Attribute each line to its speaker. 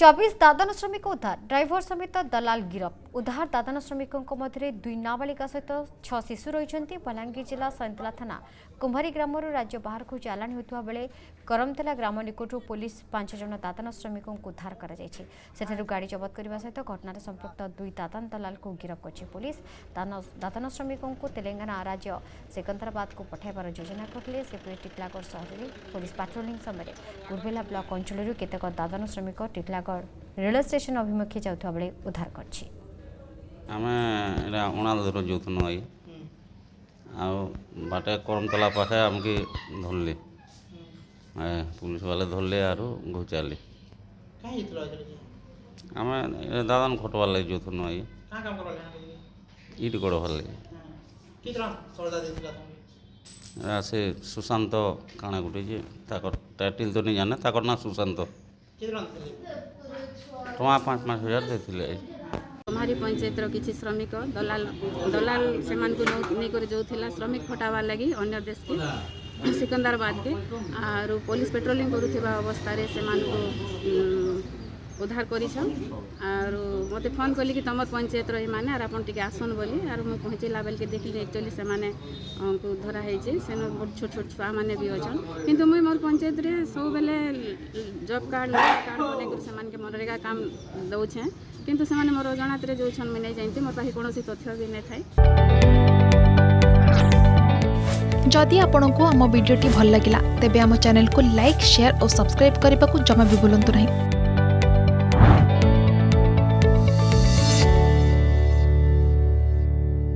Speaker 1: चबीश दादन श्रमिक उद्धार ड्राइवर समेत दलाल गिरफ उधार दादन श्रमिकों मध्य दुई नाबालिका सहित छह शिशु रही बलांगीर जिला सैंतला थाना कुंभारी ग्राम राज्य बाहर को चलाणी होता बेले करमतेला ग्राम निकट पुलिस पांचज दादन श्रमिकों उद्धार कर गाड़ी जबत करने सहित घटन संपुक्त दुई दादन दलाल को गिरफ्त कर पुलिस दादन श्रमिकों तेलेाना राज्य सेकंदराबाद को पठाइबार योजना करते टिकलागढ़ सहर पुलिस पाट्रोली समय कुर्बेला ब्लक अंचल केतक दादन श्रमिक टिकलागढ़ ଉଦ୍ଧାରକର ରେଳ ଷ୍ଟେସନ ଅଭିମୁଖେ ଯାଉଥିବା ବେଳେ ଉଦ୍ଧାର କରିଛି
Speaker 2: ଆମେ ଏଇଟା ଅଣାଲରୁ ଯାଉଥିଲୁ ଆଜ୍ଞା ଆଉ ବାଟେ କରମତଲା ପାଖେ ଆମକୁ ଧରଲି পুলিশ বালে ধরলে আর ঘুচালে আমার দাদান খটবার লাগে যত নয় ইট করে ভাল লাগে সে সুশান্ত কানা গুটে যে তাকর টাইটেল তো নি জানে তাকর না সুশান্ত ଟଙ୍କା ପାଞ୍ଚ ପାଞ୍ଚ ହଜାର ଦେଇଥିଲେ
Speaker 3: କୁମ୍ହାରୀ ପଞ୍ଚାୟତର କିଛି ଶ୍ରମିକ ଦଲାଲ ଦଲାଲ ସେମାନଙ୍କୁ ନେଇକରି ଯେଉଁଥିଲା ଶ୍ରମିକ ଖଟାବାର୍ ଲାଗି ଅନ୍ୟ ଦେଶକେ ସିକନ୍ଦରାବାଦକେ ଆରୁ ପୋଲିସ ପେଟ୍ରୋଲିଂ କରୁଥିବା ଅବସ୍ଥାରେ ସେମାନଙ୍କୁ ଉଦ୍ଧାର କରିଛନ୍ ଆରୁ ମୋତେ ଫୋନ୍ କଲି କି ତମର ପଞ୍ଚାୟତର ଏମାନେ ଆର୍ ଆପଣ ଟିକେ ଆସନ୍ ବୋଲି ଆରୁ ମୁଁ ପହଞ୍ଚିଲା ବେଲକେ ଦେଖିଲି ଆକ୍ଚୁଆଲି ସେମାନଙ୍କୁ ଧରା ହେଇଛି ସେନ ବହୁତ ଛୋଟ ଛୋଟ ଛୁଆମାନେ ବି ଅଛନ୍ କିନ୍ତୁ ମୁଇଁ ମୋର ପଞ୍ଚାୟତରେ ସବୁବେଳେ ଜବ୍ କାର୍ଡ଼ ଲାଇଫ୍ କାର୍ଡ଼ ବନେଇକରି ସେମାନେ ମୋର ଏକା କାମ ଦେଉଛେଁ କିନ୍ତୁ ସେମାନେ ମୋର ଅଜଣାତରେ ଯେଉଁଛନ୍ ମୁଇଁ ନେଇ ଜାଣିଛି ମୋର ପାଖେ କୌଣସି ତଥ୍ୟ ବି ନେଇଥାଏ
Speaker 4: ଯଦି ଆପଣଙ୍କୁ ଆମ ଭିଡ଼ିଓଟି ଭଲ ଲାଗିଲା ତେବେ ଆମ ଚ୍ୟାନେଲକୁ ଲାଇକ୍ ସେୟାର ଓ ସବସ୍କ୍ରାଇବ୍ କରିବାକୁ ଜମା ବି ଭୁଲନ୍ତୁ ନାହିଁ